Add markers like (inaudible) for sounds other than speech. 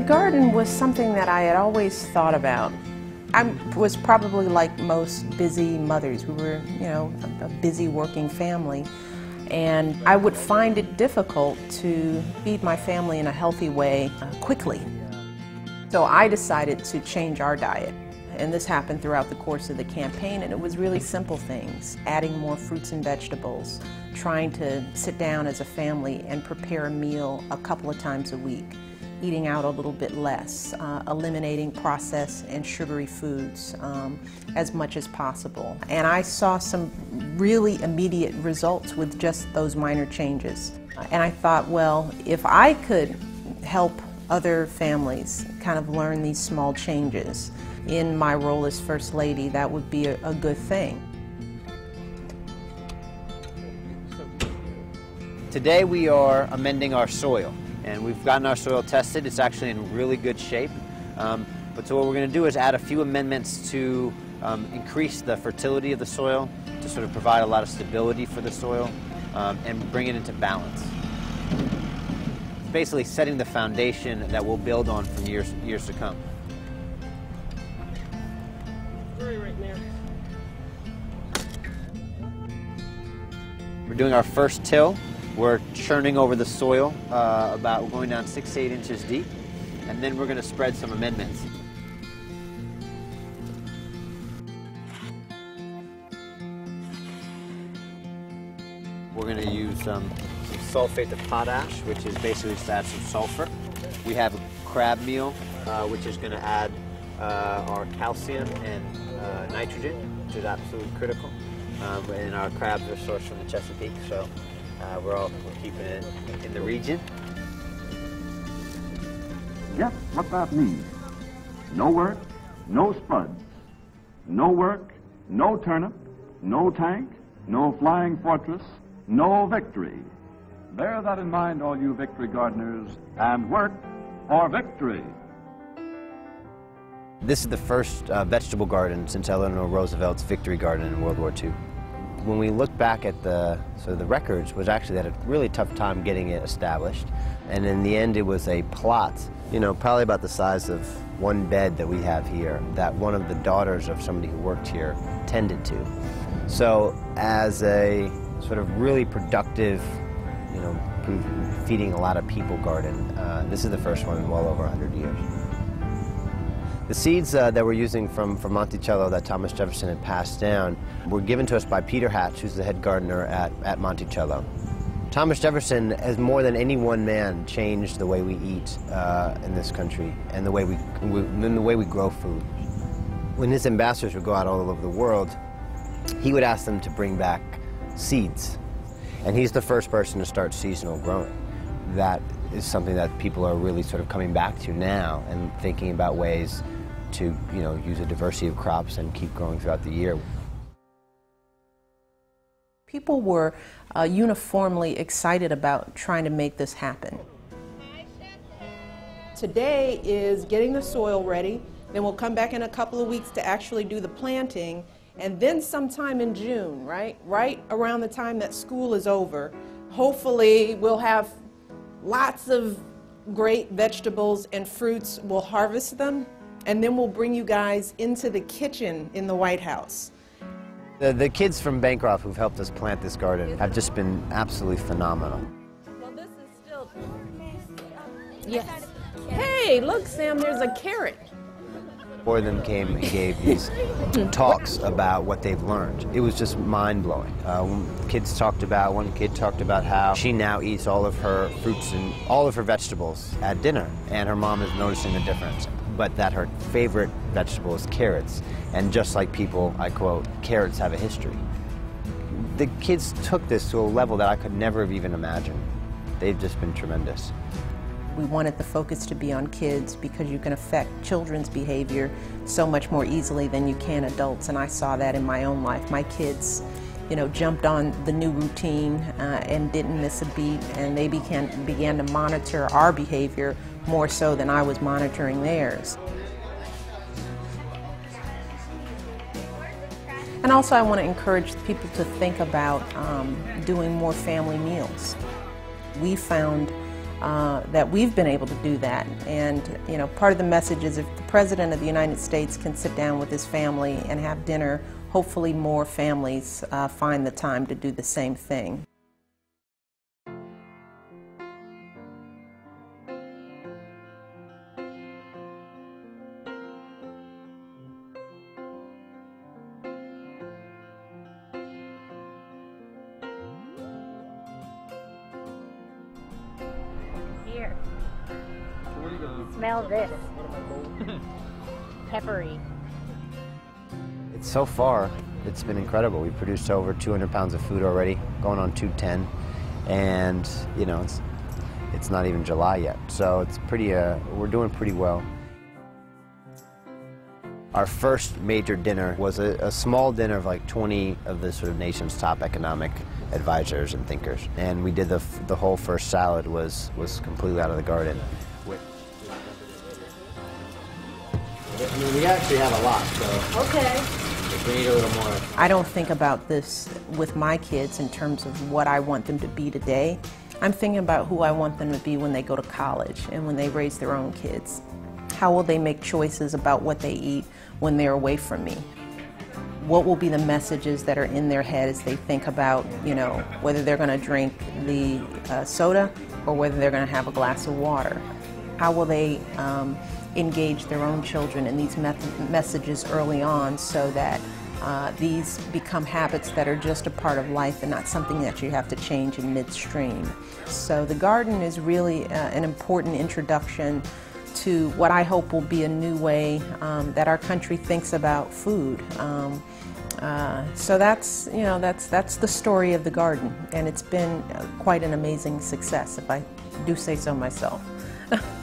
The garden was something that I had always thought about. I was probably like most busy mothers. We were, you know, a busy working family. And I would find it difficult to feed my family in a healthy way uh, quickly. So I decided to change our diet. And this happened throughout the course of the campaign, and it was really simple things adding more fruits and vegetables, trying to sit down as a family and prepare a meal a couple of times a week, eating out a little bit less, uh, eliminating processed and sugary foods um, as much as possible. And I saw some really immediate results with just those minor changes. And I thought, well, if I could help other families kind of learn these small changes in my role as First Lady, that would be a, a good thing. Today we are amending our soil and we've gotten our soil tested. It's actually in really good shape. Um, but so what we're going to do is add a few amendments to um, increase the fertility of the soil, to sort of provide a lot of stability for the soil, um, and bring it into balance. It's basically setting the foundation that we'll build on for years, years to come. We're doing our first till. We're churning over the soil, uh, about going down six to eight inches deep, and then we're going to spread some amendments. We're going to use um, some sulfate of potash, which is basically add some sulfur. We have crab meal, uh, which is going to add uh, our calcium and uh, nitrogen, which is absolutely critical. Um, and our crabs are sourced from the Chesapeake, so uh, we're all we're keeping it in the region. Guess what that means? No work, no spuds. No work, no turnip, no tank, no flying fortress, no victory. Bear that in mind, all you victory gardeners, and work for victory. This is the first uh, vegetable garden since Eleanor Roosevelt's Victory Garden in World War II. When we look back at the so the records, was actually had a really tough time getting it established, and in the end, it was a plot, you know, probably about the size of one bed that we have here, that one of the daughters of somebody who worked here tended to. So, as a sort of really productive, you know, feeding a lot of people garden, uh, this is the first one in well over 100 years. The seeds uh, that we're using from, from Monticello that Thomas Jefferson had passed down were given to us by Peter Hatch, who's the head gardener at, at Monticello. Thomas Jefferson has more than any one man changed the way we eat uh, in this country and the way we, we, the way we grow food. When his ambassadors would go out all over the world, he would ask them to bring back seeds. And he's the first person to start seasonal growing. That is something that people are really sort of coming back to now and thinking about ways to you know use a diversity of crops and keep growing throughout the year. People were uh, uniformly excited about trying to make this happen. Today is getting the soil ready, then we'll come back in a couple of weeks to actually do the planting, and then sometime in June, right? Right around the time that school is over, hopefully we'll have lots of great vegetables and fruits. We'll harvest them and then we'll bring you guys into the kitchen in the White House. The, the kids from Bancroft who've helped us plant this garden have just been absolutely phenomenal. Well, this is still. Yes. Hey, look, Sam, there's a carrot. Four of them came and gave these talks about what they've learned. It was just mind blowing. Uh, kids talked about, one kid talked about how she now eats all of her fruits and all of her vegetables at dinner, and her mom is noticing the difference but that her favorite vegetable is carrots. And just like people, I quote, carrots have a history. The kids took this to a level that I could never have even imagined. They've just been tremendous. We wanted the focus to be on kids because you can affect children's behavior so much more easily than you can adults, and I saw that in my own life. My kids, you know, jumped on the new routine uh, and didn't miss a beat, and they began, began to monitor our behavior more so than I was monitoring theirs. And also I want to encourage people to think about um, doing more family meals. We found uh, that we've been able to do that. And you know, part of the message is if the President of the United States can sit down with his family and have dinner, hopefully more families uh, find the time to do the same thing. Here. Smell this. (laughs) Peppery. It's so far, it's been incredible. We've produced over 200 pounds of food already, going on 210, and you know it's it's not even July yet, so it's pretty. Uh, we're doing pretty well. Our first major dinner was a, a, small dinner of like 20 of the sort of nation's top economic advisors and thinkers, and we did the the whole first salad was was completely out of the garden. I mean, we actually have a lot, so. Okay. If we need a little more. I don't think about this with my kids in terms of what I want them to be today. I'm thinking about who I want them to be when they go to college and when they raise their own kids. How will they make choices about what they eat when they're away from me? What will be the messages that are in their head as they think about, you know, whether they're going to drink the uh, soda or whether they're going to have a glass of water? How will they um, engage their own children in these messages early on so that uh, these become habits that are just a part of life and not something that you have to change in midstream. So the garden is really uh, an important introduction to what I hope will be a new way um, that our country thinks about food. Um, uh, so that's you know that's that's the story of the garden, and it's been uh, quite an amazing success, if I do say so myself. (laughs)